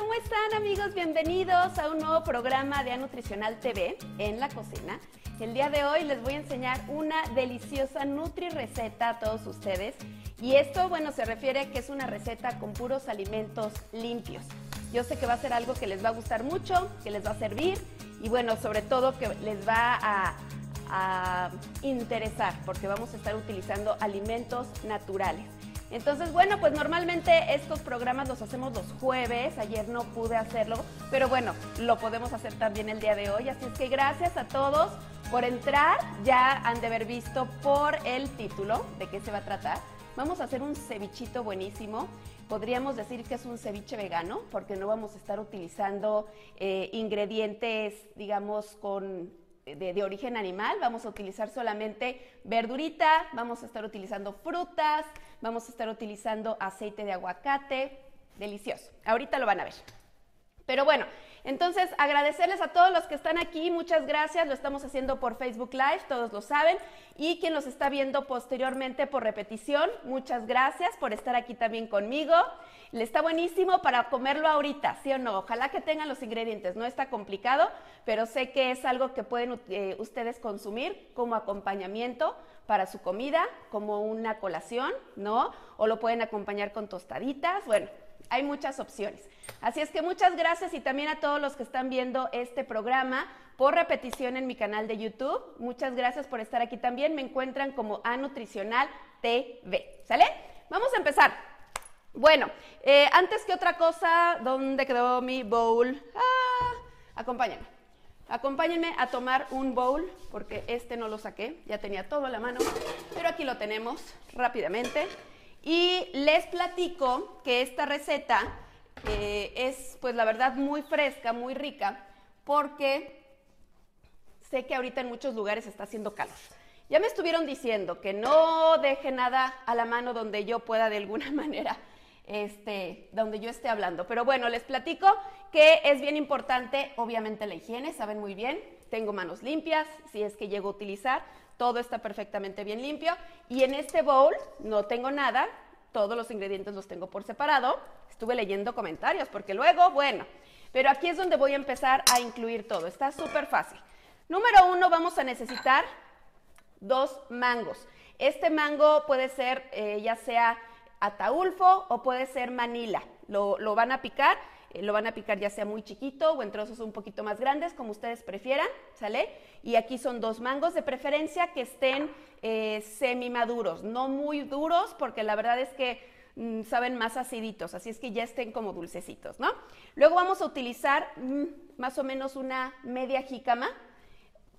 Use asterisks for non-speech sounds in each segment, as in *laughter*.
¿cómo están amigos? Bienvenidos a un nuevo programa de Nutricional TV en la cocina. El día de hoy les voy a enseñar una deliciosa Nutri receta a todos ustedes. Y esto, bueno, se refiere a que es una receta con puros alimentos limpios. Yo sé que va a ser algo que les va a gustar mucho, que les va a servir y bueno, sobre todo que les va a interesar porque vamos a estar utilizando alimentos naturales. Entonces, bueno, pues normalmente estos programas los hacemos los jueves, ayer no pude hacerlo, pero bueno, lo podemos hacer también el día de hoy, así es que gracias a todos por entrar, ya han de haber visto por el título de qué se va a tratar. Vamos a hacer un cevichito buenísimo. Podríamos decir que es un ceviche vegano porque no vamos a estar utilizando eh, ingredientes, digamos, con de, origen animal, vamos a utilizar solamente verdurita, vamos a estar utilizando frutas, vamos a estar utilizando aceite de aguacate, delicioso. Ahorita lo van a ver. Pero bueno, entonces agradecerles a todos los que están aquí, muchas gracias, lo estamos haciendo por Facebook Live, todos lo saben, y quien los está viendo posteriormente por repetición, muchas gracias por estar aquí también conmigo. Le está buenísimo para comerlo ahorita, ¿sí o no? Ojalá que tengan los ingredientes, no está complicado, pero sé que es algo que pueden eh, ustedes consumir como acompañamiento para su comida, como una colación, ¿no? O lo pueden acompañar con tostaditas, bueno, hay muchas opciones. Así es que muchas gracias y también a todos los que están viendo este programa por repetición en mi canal de YouTube. Muchas gracias por estar aquí también. Me encuentran como A Nutricional TV. ¿Sale? Vamos a empezar. Bueno, eh, antes que otra cosa, ¿dónde quedó mi bowl? Ah, acompáñenme. Acompáñenme a tomar un bowl, porque este no lo saqué, ya tenía todo la mano, pero aquí lo tenemos rápidamente. Y les platico que esta receta eh, es, pues la verdad, muy fresca, muy rica, porque sé que ahorita en muchos lugares está haciendo calor. Ya me estuvieron diciendo que no deje nada a la mano donde yo pueda de alguna *laughs* manera este, donde yo esté hablando. Pero bueno, les platico que es bien importante, obviamente, la higiene, saben muy bien, tengo manos limpias, si es que llego a utilizar, todo está perfectamente bien limpio. Y en este bowl no tengo nada, todos los ingredientes los tengo por separado. Estuve leyendo comentarios porque luego, bueno, pero aquí es donde voy a empezar a incluir todo, está súper fácil. Número uno, vamos a necesitar dos mangos. Este mango puede ser eh, ya sea ataulfo o puede ser manila. Lo, van a picar, eh, lo van a picar ya sea muy chiquito o en trozos un poquito más grandes, como ustedes prefieran, ¿sale? Y aquí son dos mangos, de preferencia que estén eh, semi maduros, no muy duros, porque la verdad es que mm, saben más aciditos, así es que ya estén como dulcecitos, ¿no? Luego vamos a utilizar mm, más o menos una media jícama,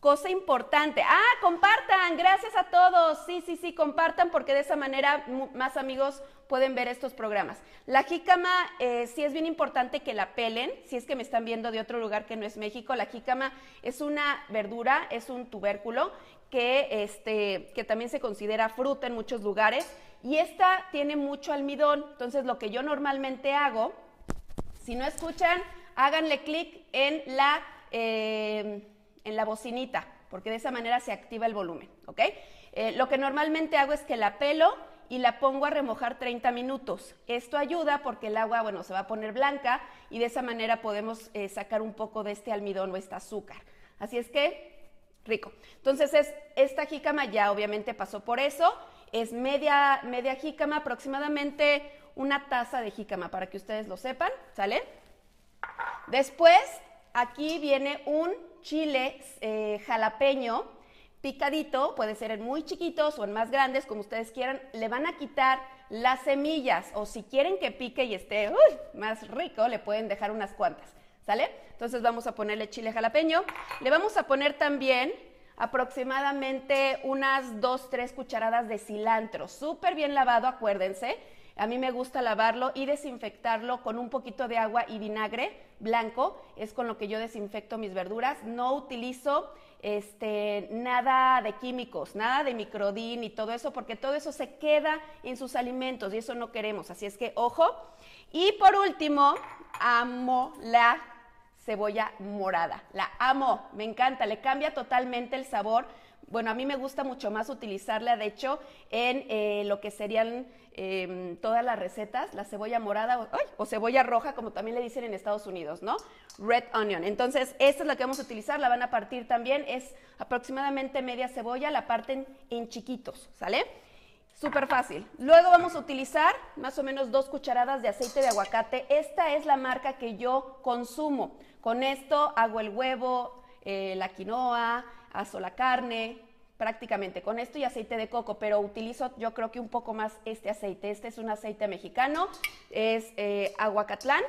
Cosa importante. Ah, compartan. Gracias a todos. Sí, sí, sí, compartan porque de esa manera más amigos pueden ver estos programas. La jícama eh, sí es bien importante que la pelen. Si es que me están viendo de otro lugar que no es México, la jícama es una verdura, es un tubérculo que, este, que también se considera fruta en muchos lugares. Y esta tiene mucho almidón. Entonces lo que yo normalmente hago, si no escuchan, háganle clic en la... Eh, en la bocinita, porque de esa manera se activa el volumen, ¿ok? Eh, lo que normalmente hago es que la pelo y la pongo a remojar 30 minutos. Esto ayuda porque el agua, bueno, se va a poner blanca y de esa manera podemos eh, sacar un poco de este almidón o este azúcar. Así es que, rico. Entonces, es, esta jícama ya obviamente pasó por eso. Es media, media jícama, aproximadamente una taza de jícama, para que ustedes lo sepan, ¿sale? Después, aquí viene un chile eh, jalapeño picadito, puede ser en muy chiquitos o en más grandes, como ustedes quieran, le van a quitar las semillas o si quieren que pique y esté más rico, le pueden dejar unas cuantas, ¿sale? Entonces vamos a ponerle chile jalapeño. Le vamos a poner también aproximadamente unas 2, 3 cucharadas de cilantro, súper bien lavado, acuérdense. A mí me gusta lavarlo y desinfectarlo con un poquito de agua y vinagre blanco. Es con lo que yo desinfecto mis verduras. No utilizo este, nada de químicos, nada de microdín y todo eso, porque todo eso se queda en sus alimentos y eso no queremos. Así es que, ojo. Y por último, amo la cebolla morada. La amo, me encanta, le cambia totalmente el sabor bueno, a mí me gusta mucho más utilizarla, de hecho, en eh, lo que serían em, todas las recetas, la cebolla morada o, cebolla roja, como también le dicen en Estados Unidos, ¿no? Red onion. Entonces, esta es la que vamos a utilizar, la van a partir también, es aproximadamente media cebolla, la parten en chiquitos, ¿sale? Súper fácil. Luego vamos a utilizar más o menos dos cucharadas de aceite de aguacate. Esta es la marca que yo consumo. Con esto hago el huevo, eh, la quinoa, aso la carne, prácticamente con esto y aceite de coco, pero utilizo yo creo que un poco más este aceite. Este es un aceite mexicano, es eh, aguacatlán,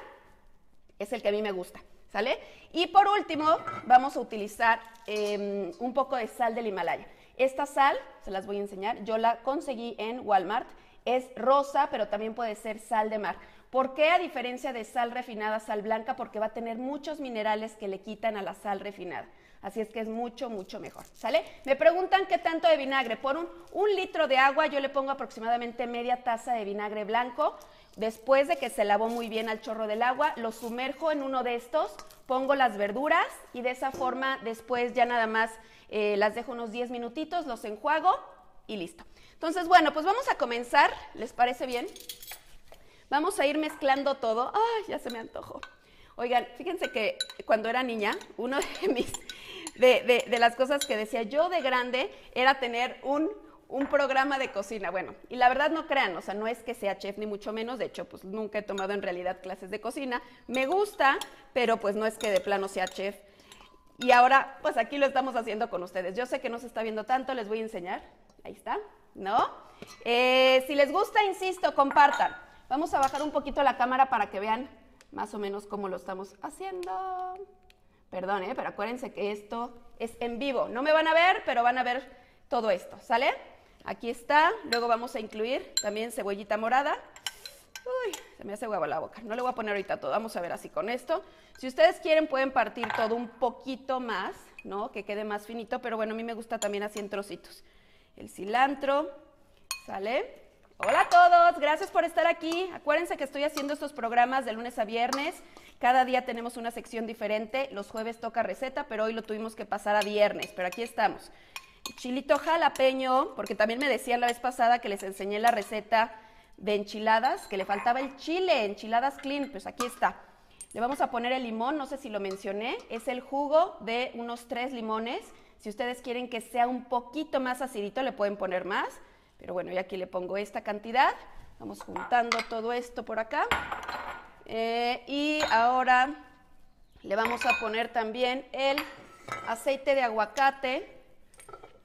es el que a mí me gusta, ¿sale? Y por último, vamos a utilizar em, un poco de sal del Himalaya. Esta sal, se las voy a enseñar, yo la conseguí en Walmart, es rosa, pero también puede ser sal de mar. ¿Por qué a diferencia de sal refinada, sal blanca? Porque va a tener muchos minerales que le quitan a la sal refinada. Así es que es mucho, mucho mejor. ¿Sale? Me preguntan qué tanto de vinagre. Por un, un, litro de agua yo le pongo aproximadamente media taza de vinagre blanco. Después de que se lavó muy bien al chorro del agua, lo sumerjo en uno de estos, pongo las verduras y de esa forma después ya nada más eh, las dejo unos 10 minutitos, los enjuago y listo. Entonces, bueno, pues vamos a comenzar, ¿les parece bien? Vamos a ir mezclando todo. ¡Ay, ya se me antojó! Oigan, fíjense que cuando era niña, uno de *laughs* mis, de, las cosas que decía yo de grande era tener un, un, programa de cocina. Bueno, y la verdad no crean, o sea, no es que sea chef ni mucho menos, de hecho, pues nunca he tomado en realidad clases de cocina. Me gusta, pero pues no es que de plano sea chef. Y ahora, pues aquí lo estamos haciendo con ustedes. Yo sé que no se está viendo tanto, les voy a enseñar. Ahí está, ¿no? Eh, si les gusta, insisto, compartan. Vamos a bajar un poquito la cámara para que vean más o menos cómo lo estamos haciendo. Perdón, ¿eh? pero acuérdense que esto es en vivo. No me van a ver, pero van a ver todo esto, ¿sale? Aquí está. Luego vamos a incluir también cebollita morada. Uy, se me hace huevo la boca. No le voy a poner ahorita todo. Vamos a ver así con esto. Si ustedes quieren, pueden partir todo un poquito más, ¿no? Que quede más finito, pero bueno, a mí me gusta también así en trocitos. El cilantro, ¿sale? Hola a todos, gracias por estar aquí. Acuérdense que estoy haciendo estos programas de lunes a viernes. Cada día tenemos una sección diferente. Los jueves toca receta, pero hoy lo tuvimos que pasar a viernes. Pero aquí estamos. Chilito jalapeño, porque también me decían la vez pasada que les enseñé la receta de enchiladas, que le faltaba el chile, enchiladas clean, pues aquí está. Le vamos a poner el limón, no sé si lo mencioné, es el jugo de unos tres limones. Si ustedes quieren que sea un poquito más acidito, le pueden poner más. Pero bueno, yo aquí le pongo esta cantidad. Vamos juntando todo esto por acá. Eh, y ahora le vamos a poner también el aceite de aguacate,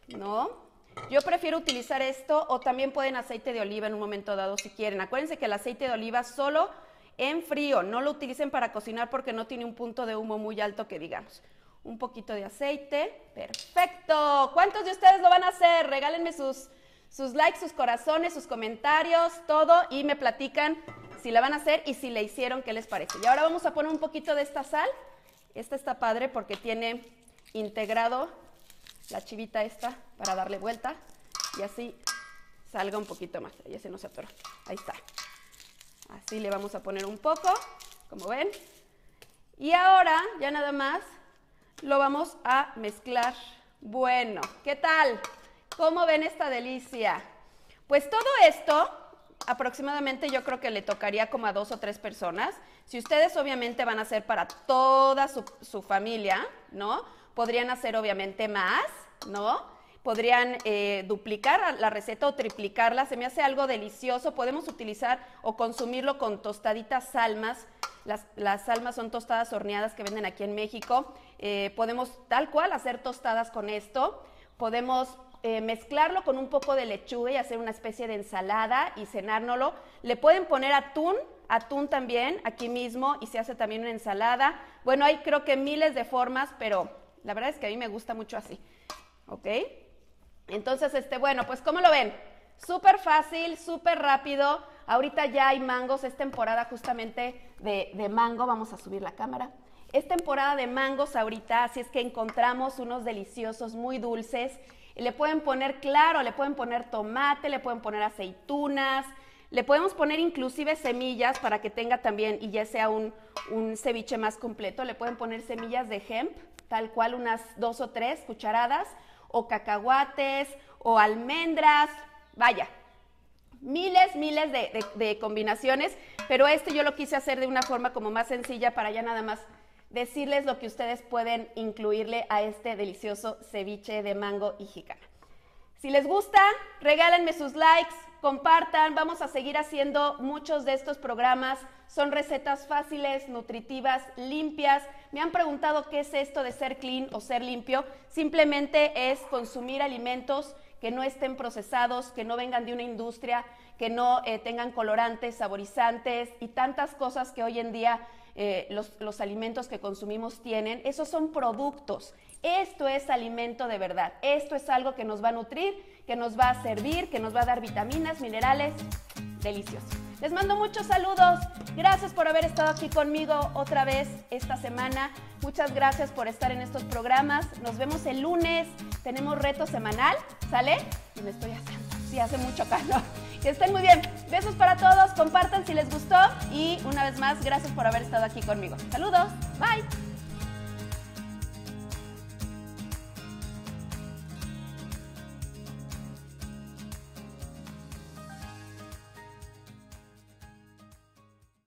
¿no? Yo prefiero utilizar esto o también pueden aceite de oliva en un momento dado si quieren. Acuérdense que el aceite de oliva solo en frío, no lo utilicen para cocinar porque no tiene un punto de humo muy alto que digamos. Un poquito de aceite, perfecto. ¿Cuántos de ustedes lo van a hacer? Regálenme sus, sus likes, sus corazones, sus comentarios, todo y me platican si la van a hacer y si le hicieron, qué les parece. Y ahora vamos a poner un poquito de esta sal. Esta está padre porque tiene integrado la chivita esta para darle vuelta y así salga un poquito más. Ya se nos atoró. Ahí está. Así le vamos a poner un poco, como ven. Y ahora ya nada más lo vamos a mezclar. Bueno, ¿qué tal? ¿Cómo ven esta delicia? Pues todo esto aproximadamente yo creo que le tocaría como a dos o tres personas. Si ustedes obviamente van a hacer para toda su, familia, ¿no? Podrían hacer obviamente más, ¿no? Podrían eh, duplicar la receta o triplicarla. Se me hace algo delicioso. Podemos utilizar o consumirlo con tostaditas salmas. Las, las salmas son tostadas horneadas que venden aquí en México. Eh, podemos tal cual hacer tostadas con esto. Podemos eh, mezclarlo con un poco de lechuga y hacer una especie de ensalada y cenárnoslo. Le pueden poner atún, atún también aquí mismo y se hace también una ensalada. Bueno, hay creo que miles de formas, pero la verdad es que a mí me gusta mucho así. ¿Ok? Entonces, este, bueno, pues ¿cómo lo ven? Súper fácil, súper rápido. Ahorita ya hay mangos, es temporada justamente de, de, mango. Vamos a subir la cámara. Es temporada de mangos ahorita, así es que encontramos unos deliciosos, muy dulces. Le pueden poner, claro, le pueden poner tomate, le pueden poner aceitunas, le podemos poner inclusive semillas para que tenga también y ya sea un, un ceviche más completo. Le pueden poner semillas de hemp, tal cual unas dos o tres cucharadas, o cacahuates o almendras, vaya, miles, miles de, combinaciones, pero este yo lo quise hacer de una forma como más sencilla para ya nada más decirles lo que ustedes pueden incluirle a este delicioso ceviche de mango y jicama. Si les gusta, regálenme sus likes, compartan, vamos a seguir haciendo muchos de estos programas. Son recetas fáciles, nutritivas, limpias. Me han preguntado qué es esto de ser clean o ser limpio. Simplemente es consumir alimentos que no estén procesados, que no vengan de una industria, que no eh, tengan colorantes, saborizantes y tantas cosas que hoy en día eh, los, los alimentos que consumimos tienen. Esos son productos. Esto es alimento de verdad. Esto es algo que nos va a nutrir, que nos va a servir, que nos va a dar vitaminas, minerales. Delicioso. Les mando muchos saludos. Gracias por haber estado aquí conmigo otra vez esta semana. Muchas gracias por estar en estos programas. Nos vemos el lunes. Tenemos reto semanal. ¿Sale? Y me estoy haciendo. Sí, hace mucho calor. Que estén muy bien. Besos para todos. Compartan si les gustó. Y una vez más, gracias por haber estado aquí conmigo. Saludos. Bye.